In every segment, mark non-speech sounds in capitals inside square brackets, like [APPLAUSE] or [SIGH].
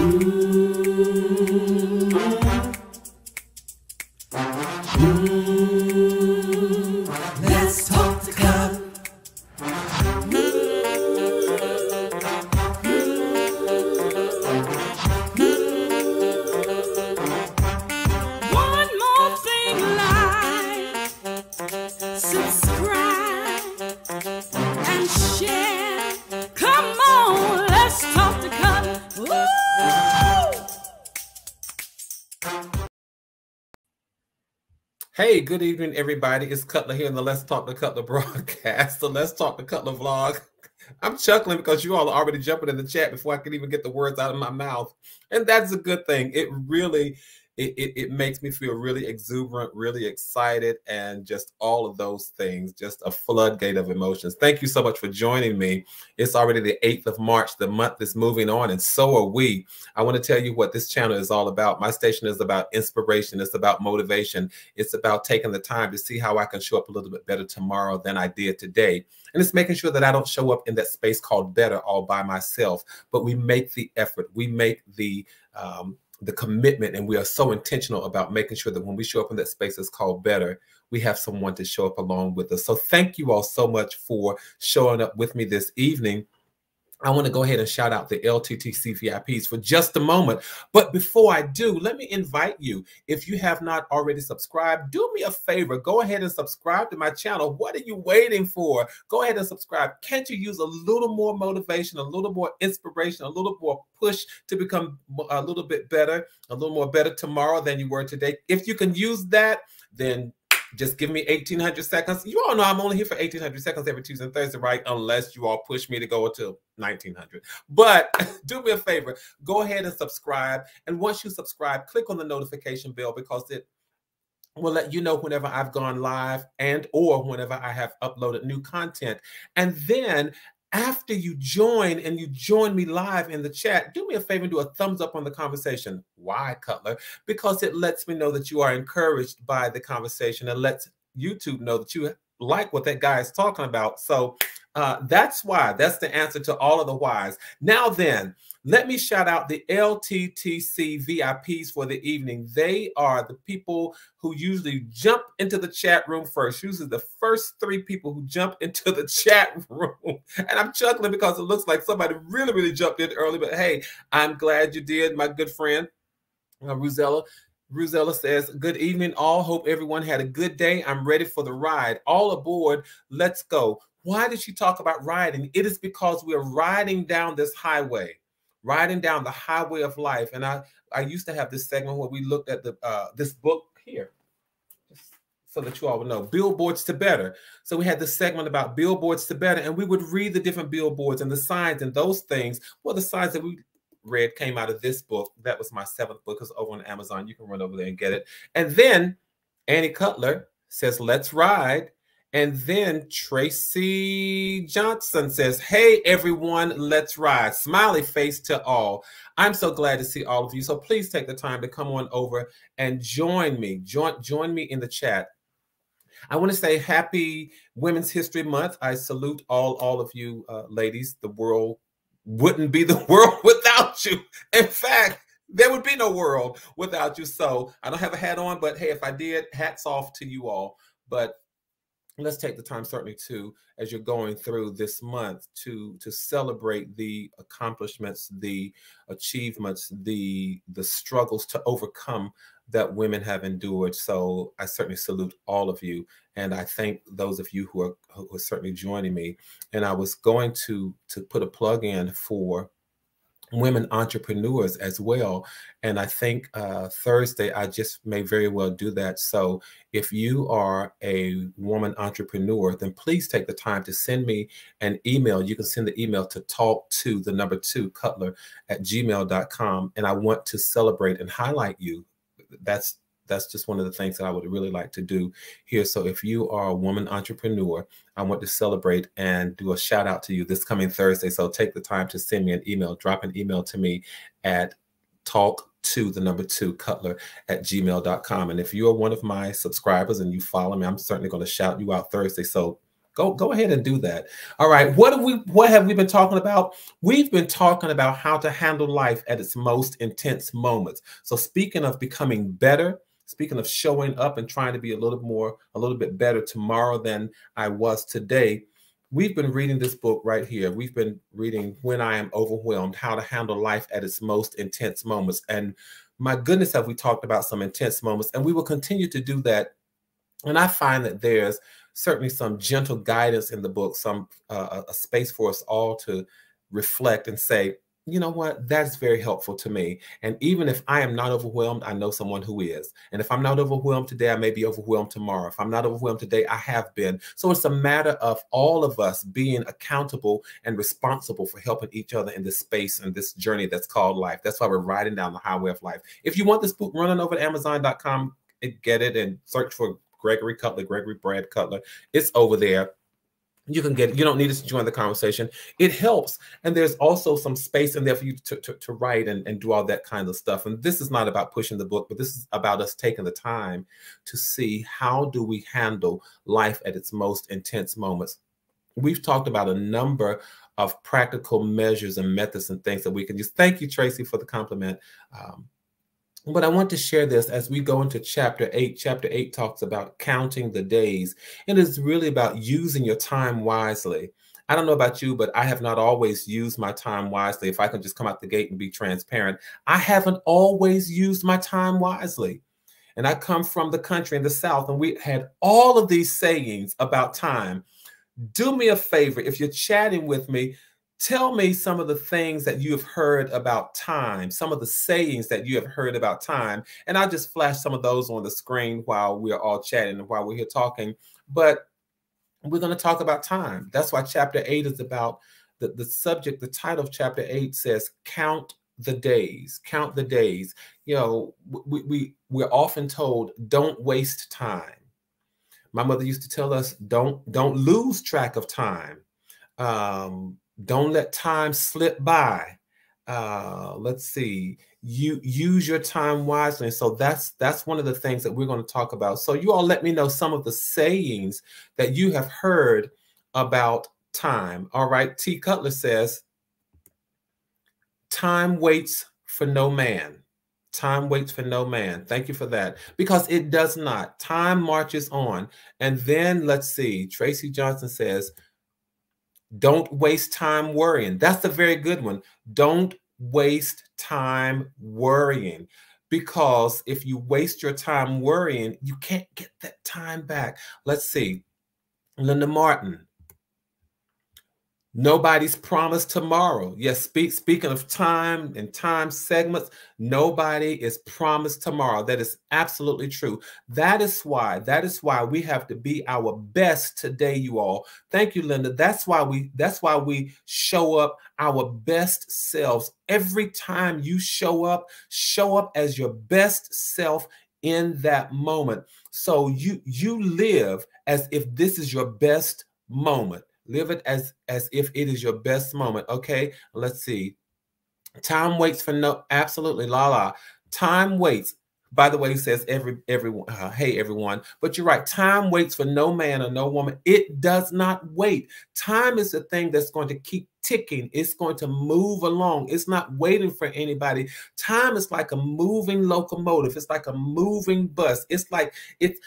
Let's Good evening, everybody. It's Cutler here in the Let's Talk to Cutler [LAUGHS] broadcast, the Let's Talk to Cutler vlog. I'm chuckling because you all are already jumping in the chat before I can even get the words out of my mouth. And that's a good thing. It really it, it, it makes me feel really exuberant, really excited, and just all of those things, just a floodgate of emotions. Thank you so much for joining me. It's already the 8th of March. The month is moving on, and so are we. I want to tell you what this channel is all about. My station is about inspiration, it's about motivation, it's about taking the time to see how I can show up a little bit better tomorrow than I did today. And it's making sure that I don't show up in that space called better all by myself, but we make the effort, we make the um, the commitment and we are so intentional about making sure that when we show up in that space that's called better we have someone to show up along with us. So thank you all so much for showing up with me this evening I want to go ahead and shout out the LTTC VIPs for just a moment. But before I do, let me invite you. If you have not already subscribed, do me a favor. Go ahead and subscribe to my channel. What are you waiting for? Go ahead and subscribe. Can't you use a little more motivation, a little more inspiration, a little more push to become a little bit better, a little more better tomorrow than you were today? If you can use that, then just give me 1800 seconds. You all know I'm only here for 1800 seconds every Tuesday and Thursday, right? Unless you all push me to go until 1900. But [LAUGHS] do me a favor, go ahead and subscribe. And once you subscribe, click on the notification bell because it will let you know whenever I've gone live and or whenever I have uploaded new content. And then after you join and you join me live in the chat, do me a favor and do a thumbs up on the conversation. Why, Cutler? Because it lets me know that you are encouraged by the conversation and lets YouTube know that you like what that guy is talking about. So uh, that's why. That's the answer to all of the whys. Now then, let me shout out the LTTC VIPs for the evening. They are the people who usually jump into the chat room first. Usually the first three people who jump [LAUGHS] into the chat room. And I'm chuckling because it looks like somebody really, really jumped in early. But hey, I'm glad you did, my good friend, uh, Rosella. Rosella says, Good evening, all. Hope everyone had a good day. I'm ready for the ride. All aboard. Let's go. Why did she talk about riding? It is because we're riding down this highway riding down the highway of life. And I, I used to have this segment where we looked at the uh, this book here, just so that you all would know, billboards to better. So we had this segment about billboards to better, and we would read the different billboards and the signs and those things. Well, the signs that we read came out of this book. That was my seventh book. It's over on Amazon. You can run over there and get it. And then Annie Cutler says, "Let's ride." And then Tracy Johnson says, Hey, everyone, let's ride. Smiley face to all. I'm so glad to see all of you. So please take the time to come on over and join me. Join, join me in the chat. I want to say happy Women's History Month. I salute all, all of you uh, ladies. The world wouldn't be the [LAUGHS] world without you. In fact, there would be no world without you. So I don't have a hat on, but hey, if I did, hats off to you all. But let's take the time certainly to as you're going through this month to to celebrate the accomplishments the achievements the the struggles to overcome that women have endured. So i certainly salute all of you and i thank those of you who are who are certainly joining me. And i was going to to put a plug in for women entrepreneurs as well. And I think uh, Thursday, I just may very well do that. So if you are a woman entrepreneur, then please take the time to send me an email. You can send the email to talk to the number two cutler at gmail.com. And I want to celebrate and highlight you. That's that's just one of the things that I would really like to do here. So if you are a woman entrepreneur, I want to celebrate and do a shout out to you this coming Thursday. So take the time to send me an email, drop an email to me at talk to the number two cutler at gmail.com. And if you are one of my subscribers and you follow me, I'm certainly going to shout you out Thursday. So Go go ahead and do that. All right. What have we what have we been talking about? We've been talking about how to handle life at its most intense moments. So speaking of becoming better, speaking of showing up and trying to be a little more a little bit better tomorrow than I was today, we've been reading this book right here. We've been reading When I Am Overwhelmed, How to Handle Life at Its Most Intense Moments. And my goodness, have we talked about some intense moments, and we will continue to do that. And I find that there's certainly some gentle guidance in the book, some uh, a space for us all to reflect and say, you know what, that's very helpful to me. And even if I am not overwhelmed, I know someone who is. And if I'm not overwhelmed today, I may be overwhelmed tomorrow. If I'm not overwhelmed today, I have been. So it's a matter of all of us being accountable and responsible for helping each other in this space and this journey that's called life. That's why we're riding down the highway of life. If you want this book, running over to Amazon.com, eh, get it and search for Gregory Cutler, Gregory Brad Cutler. It's over there. You can get, you don't need to join the conversation. It helps. And there's also some space in there for you to, to, to write and, and do all that kind of stuff. And this is not about pushing the book, but this is about us taking the time to see how do we handle life at its most intense moments. We've talked about a number of practical measures and methods and things that we can use. Thank you, Tracy, for the compliment. Um, but I want to share this as we go into chapter eight. Chapter eight talks about counting the days, and it's really about using your time wisely. I don't know about you, but I have not always used my time wisely. If I can just come out the gate and be transparent, I haven't always used my time wisely. And I come from the country in the South, and we had all of these sayings about time. Do me a favor, if you're chatting with me, tell me some of the things that you have heard about time, some of the sayings that you have heard about time. And I'll just flash some of those on the screen while we're all chatting and while we're here talking. But we're going to talk about time. That's why chapter eight is about the, the subject, the title of chapter eight says, Count the days, count the days. You know, we, we, we're often told, don't waste time. My mother used to tell us, don't, don't lose track of time. Um, don't let time slip by. Uh, let's see. You use your time wisely. So that's that's one of the things that we're going to talk about. So you all let me know some of the sayings that you have heard about time. All right. T. Cutler says, time waits for no man. Time waits for no man. Thank you for that. Because it does not. Time marches on. And then let's see. Tracy Johnson says, don't waste time worrying. That's a very good one. Don't waste time worrying because if you waste your time worrying, you can't get that time back. Let's see. Linda Martin, Nobody's promised tomorrow. Yes, speak, speaking of time and time segments, nobody is promised tomorrow. That is absolutely true. That is why, that is why we have to be our best today, you all. Thank you, Linda. That's why we that's why we show up our best selves. Every time you show up, show up as your best self in that moment. So you you live as if this is your best moment Live it as as if it is your best moment. Okay, let's see. Time waits for no absolutely la la. Time waits. By the way, he says every everyone. Uh, hey everyone, but you're right. Time waits for no man or no woman. It does not wait. Time is the thing that's going to keep ticking. It's going to move along. It's not waiting for anybody. Time is like a moving locomotive. It's like a moving bus. It's like it's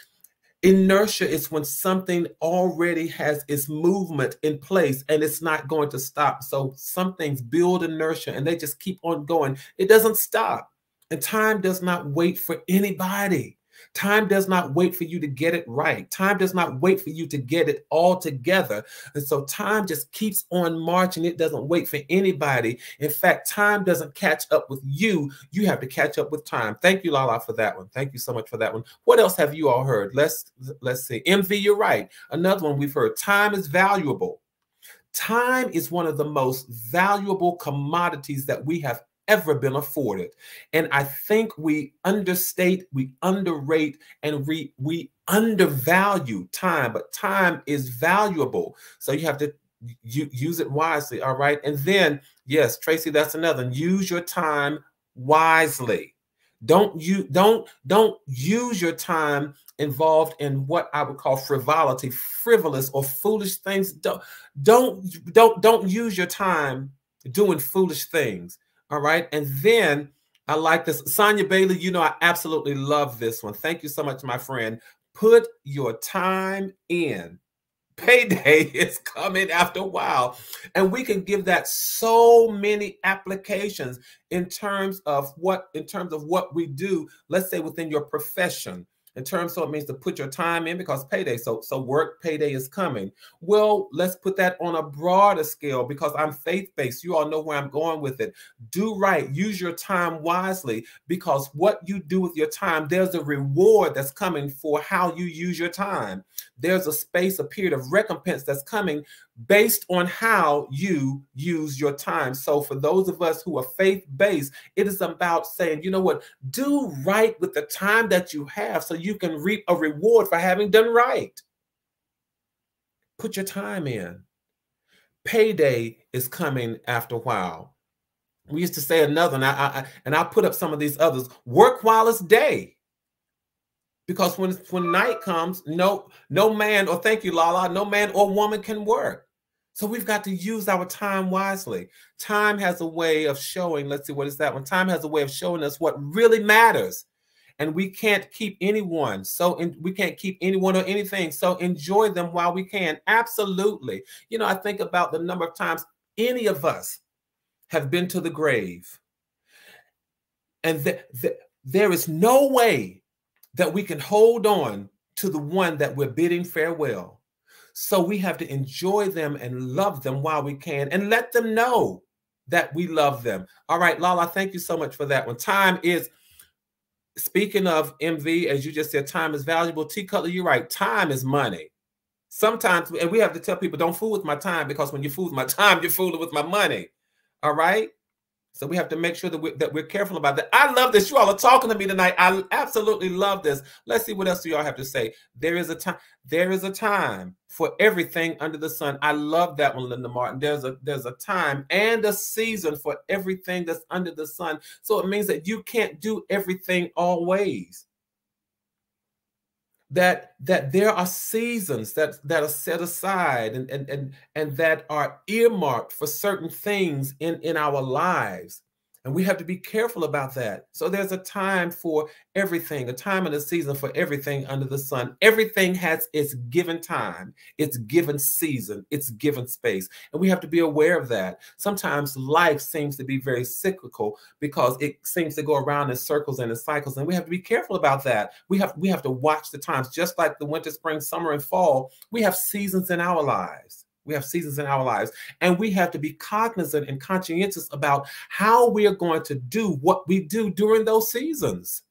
Inertia is when something already has its movement in place and it's not going to stop. So some things build inertia and they just keep on going. It doesn't stop. And time does not wait for anybody. Time does not wait for you to get it right. Time does not wait for you to get it all together. And so time just keeps on marching. It doesn't wait for anybody. In fact, time doesn't catch up with you. You have to catch up with time. Thank you, Lala, for that one. Thank you so much for that one. What else have you all heard? Let's let's see. MV, you're right. Another one we've heard. Time is valuable. Time is one of the most valuable commodities that we have ever been afforded. And I think we understate, we underrate, and we, we undervalue time, but time is valuable. So you have to you, use it wisely. All right. And then, yes, Tracy, that's another. Use your time wisely. Don't you don't don't use your time involved in what I would call frivolity, frivolous or foolish things. Don't don't don't don't use your time doing foolish things. All right. And then I like this. Sonia Bailey, you know, I absolutely love this one. Thank you so much, my friend. Put your time in. Payday [LAUGHS] is coming after a while. And we can give that so many applications in terms of what in terms of what we do, let's say within your profession in terms so it means to put your time in because payday so so work payday is coming. Well let's put that on a broader scale because i'm faith-based. You all know where i'm going with it. Do right. Use your time wisely because what you do with your time there's a reward that's coming for how you use your time there's a space a period of recompense that's coming based on how you use your time. So, for those of us who are faith based, it is about saying, you know what, do right with the time that you have so you can reap a reward for having done right. Put your time in. Payday is coming after a while. We used to say another, and I, I and I put up some of these others. Work while it's day because when when night comes no no man or thank you lala no man or woman can work so we've got to use our time wisely. Time has a way of showing, let's see, what is that one? Time has a way of showing us what really matters. And we can't keep anyone. So in, we can't keep anyone or anything. So enjoy them while we can. Absolutely. You know, I think about the number of times any of us have been to the grave. And th th there is no way that we can hold on to the one that we're bidding farewell. So we have to enjoy them and love them while we can and let them know that we love them. All right, Lala, thank you so much for that one. Time is, speaking of MV, as you just said, time is valuable. T Cutler, you're right. Time is money. Sometimes, and we have to tell people, don't fool with my time because when you fool with my [LAUGHS] time, you're fooling with my money. All right. So we have to make sure that we're, that we're careful about that. I love this. You all are talking to me tonight. I absolutely love this. Let's see what else do you all have to say. There is a time. There is a time for everything under the sun. I love that one, Linda Martin. There's a there's a time and a season for everything that's under the sun. So it means that you can't do everything always. That that there are seasons that that are set aside and and and, and that are earmarked for certain things in in our lives and we have to be careful about that. So there's a time for everything, a time and a season for everything under the sun. Everything has its given time, its given season, its given space. And we have to be aware of that. Sometimes life seems to be very cyclical because it seems to go around in circles and in cycles. And we have to be careful about that. We have we have to watch the times, just like the winter, spring, summer, and fall. We have seasons in our lives. We have seasons in our lives, and we have to be cognizant and conscientious about how we are going to do what we do during those seasons.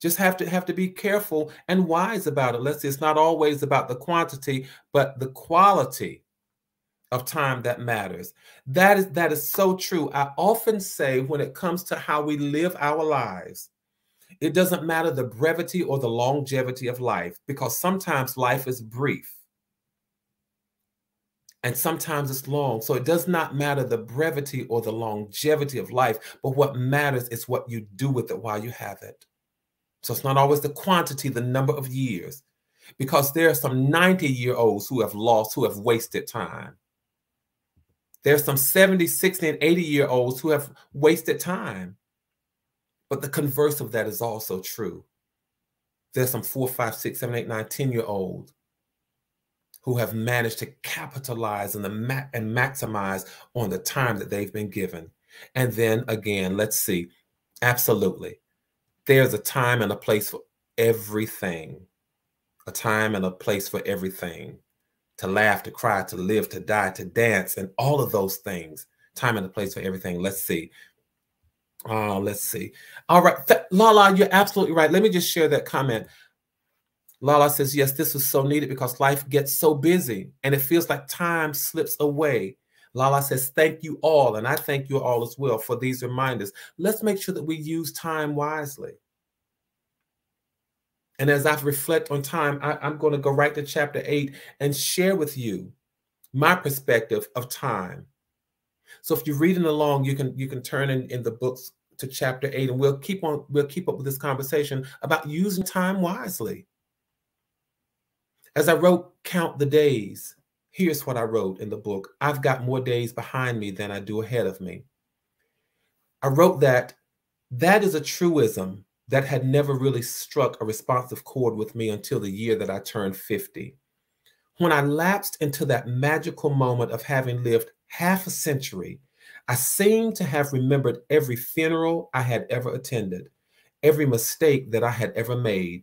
Just have to have to be careful and wise about it. Let's see, it's not always about the quantity, but the quality of time that matters. That is that is so true. I often say when it comes to how we live our lives, it doesn't matter the brevity or the longevity of life because sometimes life is brief and sometimes it's long. So it does not matter the brevity or the longevity of life, but what matters is what you do with it while you have it. So it's not always the quantity, the number of years, because there are some 90 year olds who have lost, who have wasted time. There are some 70, 60, and 80 year olds who have wasted time. But the converse of that is also true. There's some four, five, six, seven, eight, nine, 10 year olds who have managed to capitalize and, the ma- and maximize on the time that they've been given. And then again, let's see. Absolutely. There's a time and a place for everything. A time and a place for everything. To laugh, to cry, to live, to die, to dance, and all of those things. Time and a place for everything. Let's see. Uh, let's see. All right. Lala, you're absolutely right. Let me just share that comment. Lala says, yes, this was so needed because life gets so busy and it feels like time slips away. Lala says, thank you all. And I thank you all as well for these reminders. Let's make sure that we use time wisely. And as I reflect on time, I, am going to go right to chapter eight and share with you my perspective of time. So if you're reading along, you can you can turn in, in the books to chapter 8 and we'll keep on we'll keep up with this conversation about using time wisely. As I wrote Count the Days, here's what I wrote in the book. I've got more days behind me than I do ahead of me. I wrote that that is a truism that had never really struck a responsive chord with me until the year that I turned 50. When I lapsed into that magical moment of having lived half a century, I seemed to have remembered every funeral I had ever attended, every mistake that I had ever made,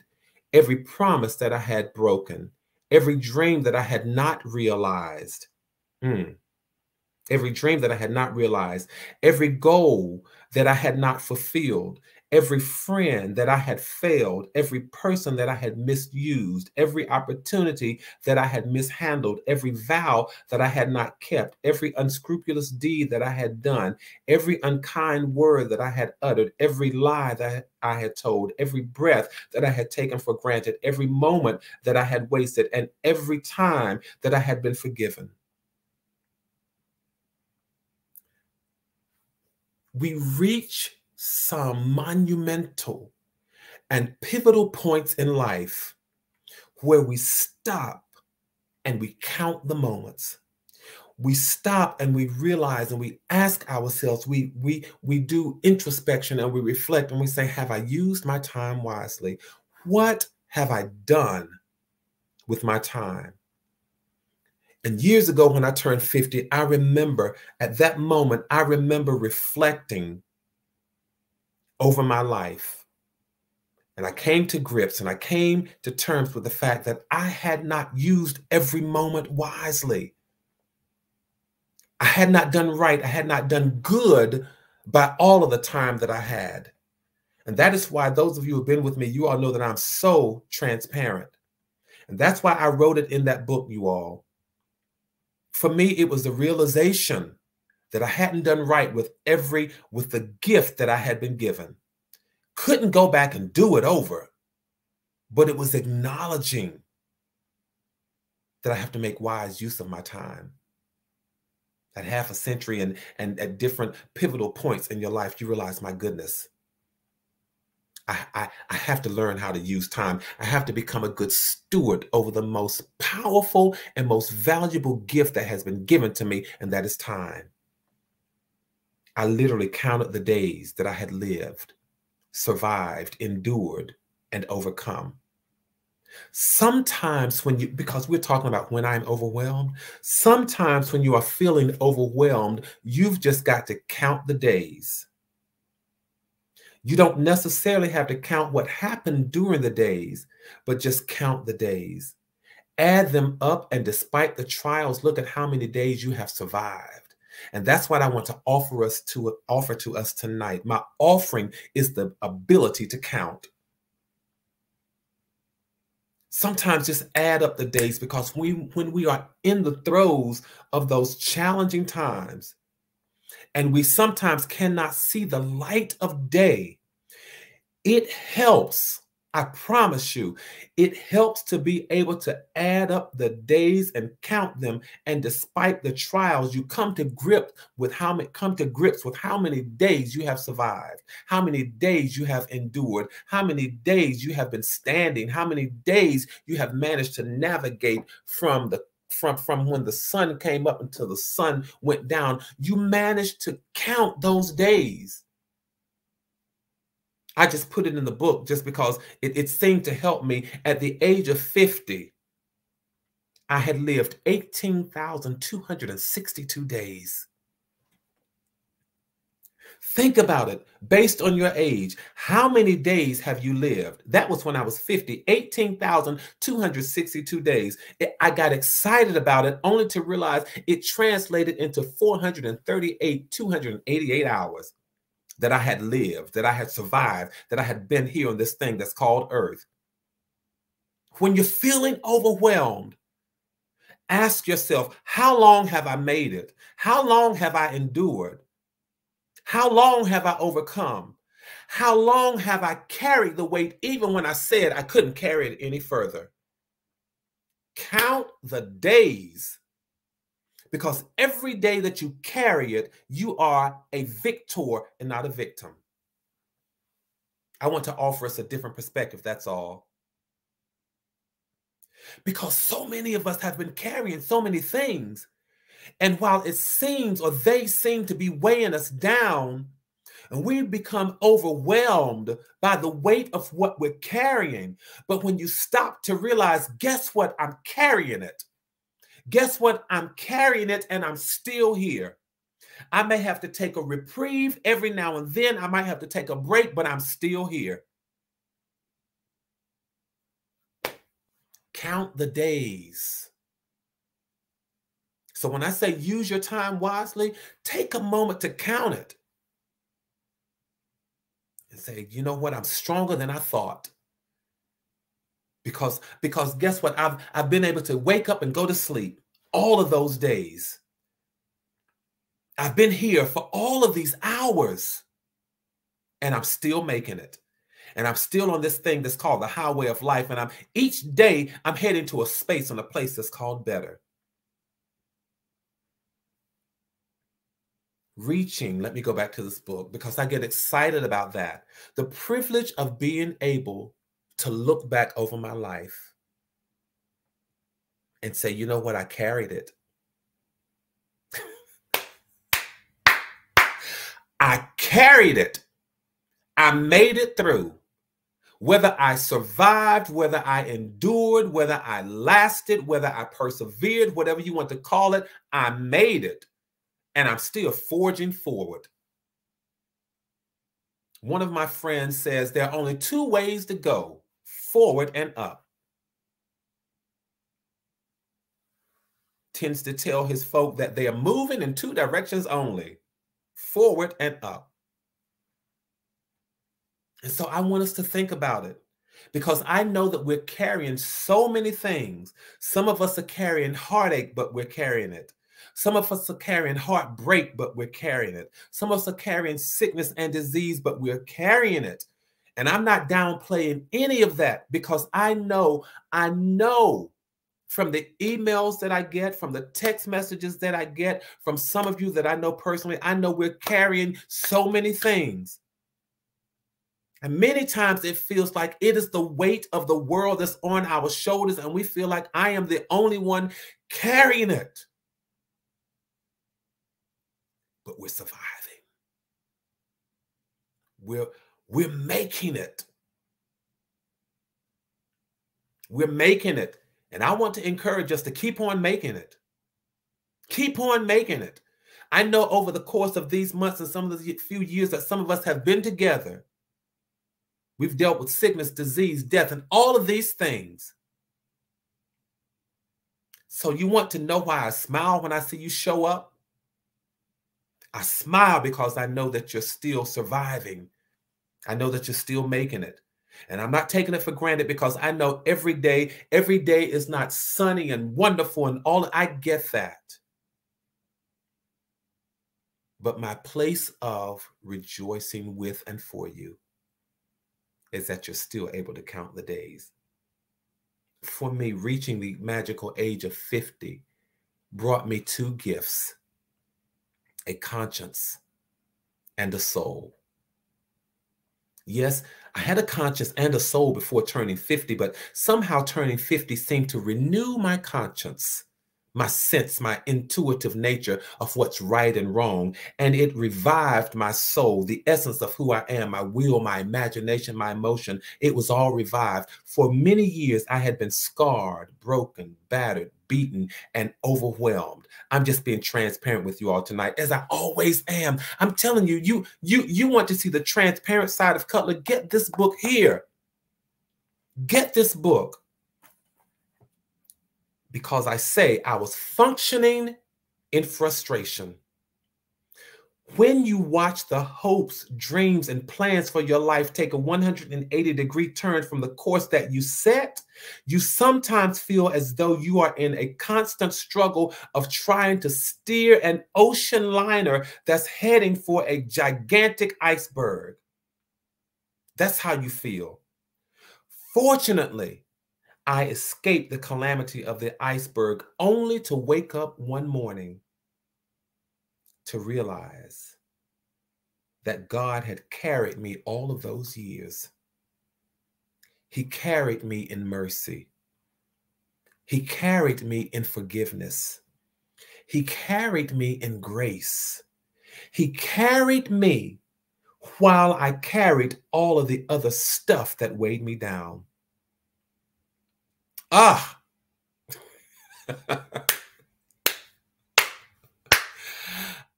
every promise that I had broken, every dream that I had not realized. Mm every dream that I had not realized, every goal that I had not fulfilled, every friend that I had failed, every person that I had misused, every opportunity that I had mishandled, every vow that I had not kept, every unscrupulous deed that I had done, every unkind word that I had uttered, every lie that I had told, every breath that I had taken for granted, every moment that I had wasted, and every time that I had been forgiven. we reach some monumental and pivotal points in life where we stop and we count the moments. We stop and we realize and we ask ourselves we we we do introspection and we reflect and we say have i used my time wisely? What have i done with my time? And years ago, when I turned 50, I remember at that moment, I remember reflecting over my life. And I came to grips and I came to terms with the fact that I had not used every moment wisely. I had not done right. I had not done good by all of the time that I had. And that is why those of you who've been with me, you all know that I'm so transparent. And that's why I wrote it in that book, you all for me, it was the realization that I hadn't done right with every, with the gift that I had been given. Couldn't go back and do it over, but it was acknowledging that I have to make wise use of my time. At half a century and, and at different pivotal points in your life, you realize, my goodness, I, I, I have to learn how to use time. I have to become a good steward over the most powerful and most valuable gift that has been given to me, and that is time. I literally counted the days that I had lived, survived, endured, and overcome. Sometimes, when you, because we're talking about when I'm overwhelmed, sometimes when you are feeling overwhelmed, you've just got to count the days you don't necessarily have to count what happened during the days, but just count the days. Add them up, and despite the trials, look at how many days you have survived. And that's what I want to offer us to offer to us tonight. My offering is the ability to count. Sometimes just add up the days because we when we are in the throes of those challenging times, and we sometimes cannot see the light of day, it helps. I promise you, it helps to be able to add up the days and count them. And despite the trials, you come to grip with how many come to grips with how many days you have survived, how many days you have endured, how many days you have been standing, how many days you have managed to navigate from the from, from when the sun came up until the sun went down, you managed to count those days. I just put it in the book just because it, it seemed to help me. At the age of 50, I had lived 18,262 days. Think about it based on your age. How many days have you lived? That was when I was 50, 18,262 days. I got excited about it only to realize it translated into 438, 288 hours that I had lived, that I had survived, that I had been here on this thing that's called earth. When you're feeling overwhelmed, ask yourself, how long have I made it? How long have I endured? How long have I overcome? How long have I carried the weight even when I said I couldn't carry it any further? Count the days because every day that you carry it, you are a victor and not a victim. I want to offer us a different perspective. That's all. Because so many of us have been carrying so many things. And while it seems or they seem to be weighing us down, and we become overwhelmed by the weight of what we're carrying. But when you stop to realize, guess what? I'm carrying it. Guess what? I'm carrying it and I'm still here. I may have to take a reprieve every now and then. I might have to take a break, but I'm still here. Count the days. So when I say use your time wisely, take a moment to count it and say, you know what, I'm stronger than I thought. Because, because guess what? I've, I've been able to wake up and go to sleep all of those days. I've been here for all of these hours and I'm still making it. And I'm still on this thing that's called the highway of life. And I'm each day I'm heading to a space on a place that's called better. reaching, let me go back to this book because I get excited about that. The privilege of being able to look back over my life and say, you know what, I carried it. [LAUGHS] I carried it. I made it through. Whether I survived, whether I endured, whether I lasted, whether I persevered, whatever you want to call it, I made it and I'm still forging forward. One of my friends says there are only two ways to go forward and up. Tends to tell his folk that they are moving in two directions only forward and up. And so I want us to think about it because I know that we're carrying so many things. Some of us are carrying heartache, but we're carrying it. Some of us are carrying heartbreak, but we're carrying it. Some of us are carrying sickness and disease, but we're carrying it. And I'm not downplaying any of that because I know, I know from the emails that I get, from the text messages that I get, from some of you that I know personally, I know we're carrying so many things. And many times it feels like it is the weight of the world that's on our shoulders, and we feel like I am the only one carrying it but we're surviving. We're, we're making it. We're making it. And I want to encourage us to keep on making it. Keep on making it. I know over the course of these months and some of the few years that some of us have been together, we've dealt with sickness, disease, death, and all of these things. So you want to know why I smile when I see you show up? I smile because I know that you're still surviving. I know that you're still making it. And I'm not taking it for granted because I know every day, every day is not sunny and wonderful and all. I get that. But my place of rejoicing with and for you is that you're still able to count the days. For me, reaching the magical age of 50 brought me two gifts a conscience, and a soul. Yes, I had a conscience and a soul before turning 50, but somehow turning 50 seemed to renew my conscience my sense, my intuitive nature of what's right and wrong. And it revived my soul, the essence of who I am, my will, my imagination, my emotion. It was all revived. For many years, I had been scarred, broken, battered, beaten, and overwhelmed. I'm just being transparent with you all tonight, as I always am. I'm telling you, you, you, you want to see the transparent side of Cutler, get this book here. Get this book because I say I was functioning in frustration. When you watch the hopes, dreams, and plans for your life take a 180 degree turn from the course that you set, you sometimes feel as though you are in a constant struggle of trying to steer an ocean liner that's heading for a gigantic iceberg. That's how you feel. Fortunately, I escaped the calamity of the iceberg only to wake up one morning to realize that God had carried me all of those years. He carried me in mercy. He carried me in forgiveness. He carried me in grace. He carried me while I carried all of the other stuff that weighed me down. Ah! [LAUGHS]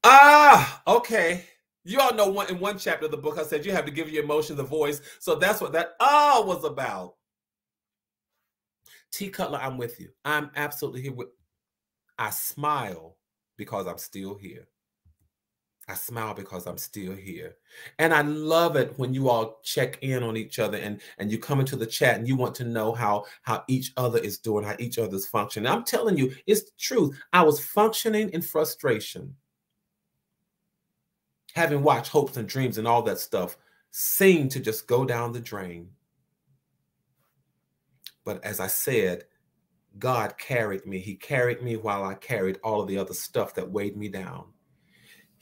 ah, okay. You all know one in one chapter of the book, I said you have to give your emotions a voice. So that's what that ah was about. T Cutler, I'm with you. I'm absolutely here with I smile because I'm still here. I smile because I'm still here. And I love it when you all check in on each other and, and you come into the chat and you want to know how, how each other is doing, how each other's functioning. I'm telling you, it's the truth. I was functioning in frustration having watched hopes and dreams and all that stuff seem to just go down the drain. But as I said, God carried me. He carried me while I carried all of the other stuff that weighed me down.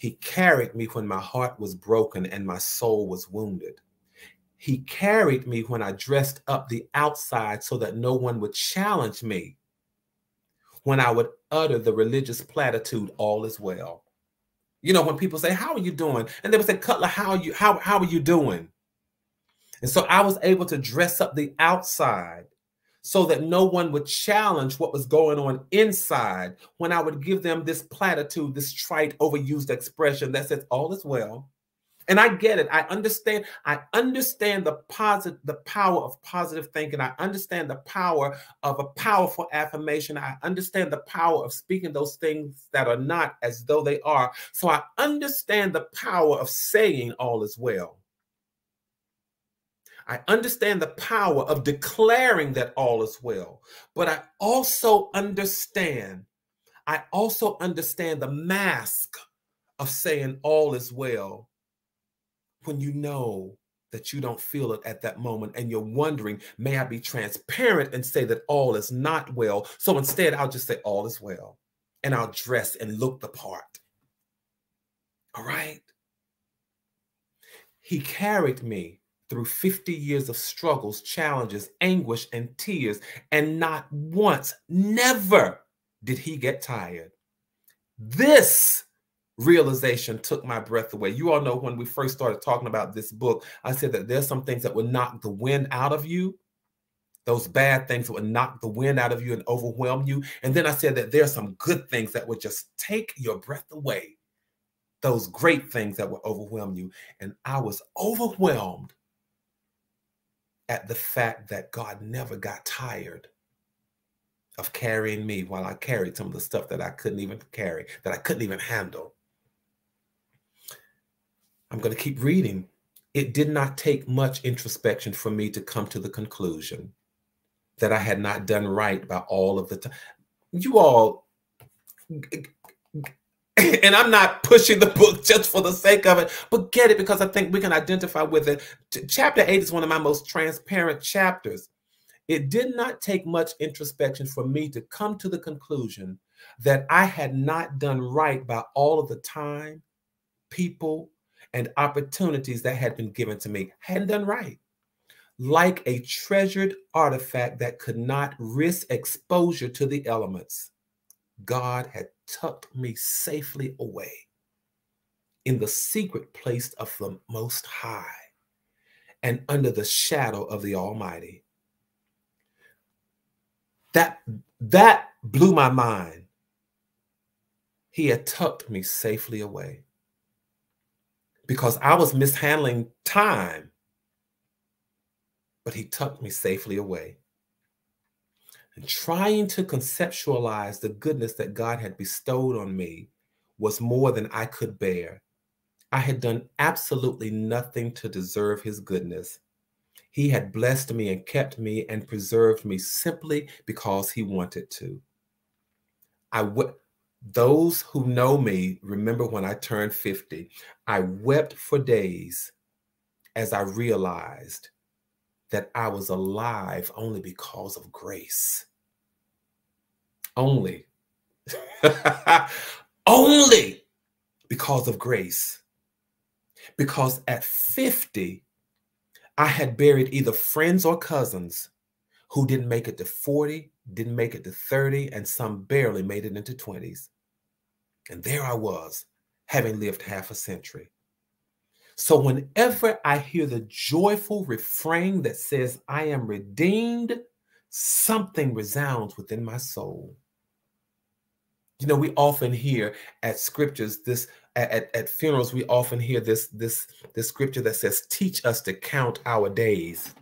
He carried me when my heart was broken and my soul was wounded. He carried me when I dressed up the outside so that no one would challenge me. When I would utter the religious platitude, all is well. You know, when people say, How are you doing? And they would say, Cutler, how are you, how, how are you doing? And so I was able to dress up the outside so that no one would challenge what was going on inside when I would give them this platitude, this trite, overused expression that says, All is well. And I get it. I understand. I understand the positive, the power of positive thinking. I understand the power of a powerful affirmation. I understand the power of speaking those things that are not as though they are. So I understand the power of saying all is well. I understand the power of declaring that all is well. But I also understand, I also understand the mask of saying all is well when you know that you don't feel it at that moment and you're wondering, may I be transparent and say that all is not well? So instead, I'll just say all is well and I'll dress and look the part. All right? He carried me through 50 years of struggles, challenges, anguish, and tears, and not once, never did he get tired. This realization took my breath away. You all know when we first started talking about this book, I said that there's some things that would knock the wind out of you. Those bad things that would knock the wind out of you and overwhelm you. And then I said that there's some good things that would just take your breath away. Those great things that would overwhelm you. And I was overwhelmed at the fact that God never got tired of carrying me while I carried some of the stuff that I couldn't even carry, that I couldn't even handle. I'm going to keep reading. It did not take much introspection for me to come to the conclusion that I had not done right by all of the time. You all, [LAUGHS] and I'm not pushing the book just for the sake of it, but get it because I think we can identify with it. Chapter eight is one of my most transparent chapters. It did not take much introspection for me to come to the conclusion that I had not done right by all of the time, people, and opportunities that had been given to me. Hadn't done right. Like a treasured artifact that could not risk exposure to the elements, God had tucked me safely away in the secret place of the Most High and under the shadow of the Almighty. That, that blew my mind. He had tucked me safely away because I was mishandling time. But he tucked me safely away. And trying to conceptualize the goodness that God had bestowed on me was more than I could bear. I had done absolutely nothing to deserve his goodness. He had blessed me and kept me and preserved me simply because he wanted to. I would those who know me remember when I turned 50, I wept for days as I realized that I was alive only because of grace. Only. [LAUGHS] only because of grace. Because at 50, I had buried either friends or cousins who didn't make it to 40, didn't make it to 30, and some barely made it into 20s. And there I was, having lived half a century. So whenever I hear the joyful refrain that says, I am redeemed, something resounds within my soul. You know, we often hear at scriptures this at, at funerals, we often hear this this this scripture that says, teach us to count our days.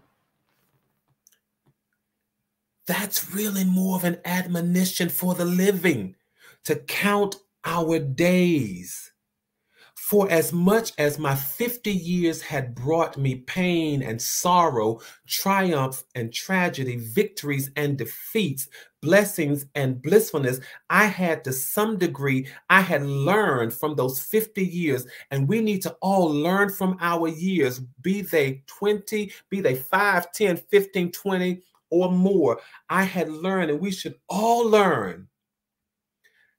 That's really more of an admonition for the living to count our days. For as much as my 50 years had brought me pain and sorrow, triumph and tragedy, victories and defeats, blessings and blissfulness, I had to some degree, I had learned from those 50 years. And we need to all learn from our years, be they 20, be they 5, 10, 15, 20, or more. I had learned, and we should all learn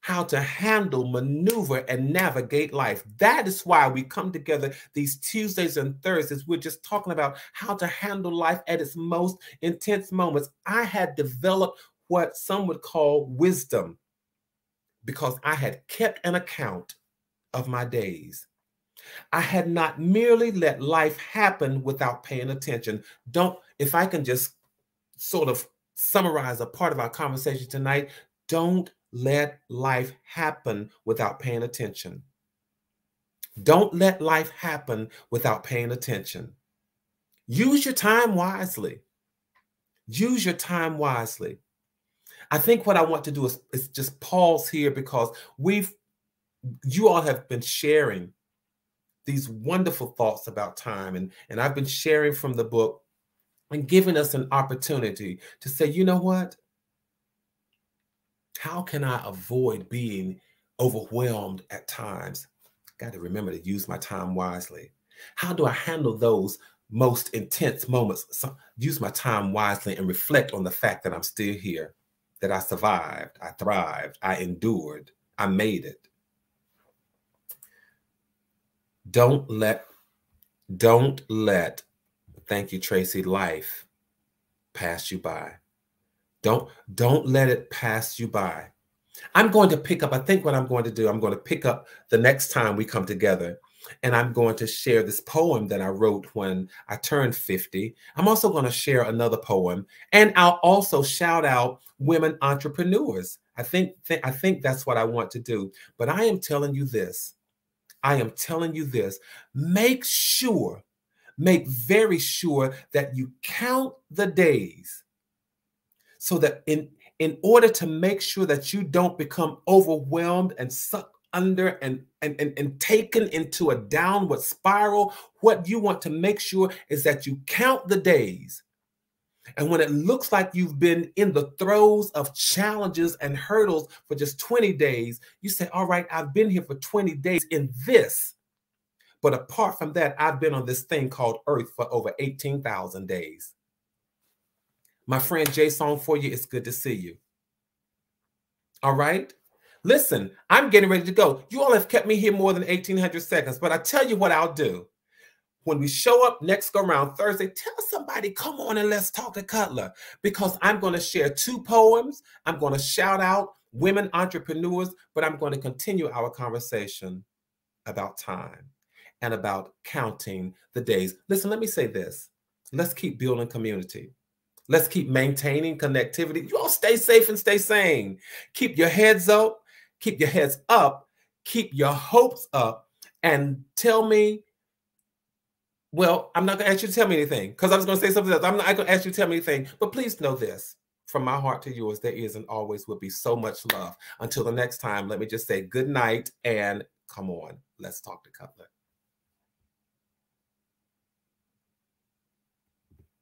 how to handle, maneuver, and navigate life. That is why we come together these Tuesdays and Thursdays. We're just talking about how to handle life at its most intense moments. I had developed what some would call wisdom because I had kept an account of my days. I had not merely let life happen without paying attention. Don't, if I can just sort of summarize a part of our conversation tonight, don't let life happen without paying attention. Don't let life happen without paying attention. Use your time wisely. Use your time wisely. I think what I want to do is, is just pause here because we've, you all have been sharing these wonderful thoughts about time. And, and I've been sharing from the book and giving us an opportunity to say, you know what? How can I avoid being overwhelmed at times? Got to remember to use my time wisely. How do I handle those most intense moments? So use my time wisely and reflect on the fact that I'm still here, that I survived, I thrived, I endured, I made it. Don't let, don't let, thank you, Tracy, life pass you by. Don't don't let it pass you by. I'm going to pick up, I think what I'm going to do, I'm going to pick up the next time we come together and I'm going to share this poem that I wrote when I turned 50. I'm also going to share another poem and I'll also shout out women entrepreneurs. I think th I think that's what I want to do. But I am telling you this. I am telling you this. Make sure, make very sure that you count the days so that in in order to make sure that you don't become overwhelmed and sucked under and, and, and, and taken into a downward spiral, what you want to make sure is that you count the days. And when it looks like you've been in the throes of challenges and hurdles for just 20 days, you say, All right, I've been here for 20 days in this. But apart from that, I've been on this thing called Earth for over 18,000 days. My friend Jay Song for you. It's good to see you. All right. Listen, I'm getting ready to go. You all have kept me here more than 1800 seconds, but I tell you what I'll do. When we show up next go around Thursday, tell somebody, come on and let's talk to Cutler because I'm going to share two poems. I'm going to shout out women entrepreneurs, but I'm going to continue our conversation about time and about counting the days. Listen, let me say this. Let's keep building community. Let's keep maintaining connectivity. You all stay safe and stay sane. Keep your heads up, keep your heads up, keep your hopes up, and tell me. Well, I'm not going to ask you to tell me anything because I was going to say something else. I'm not going to ask you to tell me anything, but please know this from my heart to yours, there is and always will be so much love. Until the next time, let me just say good night and come on, let's talk to Cutler.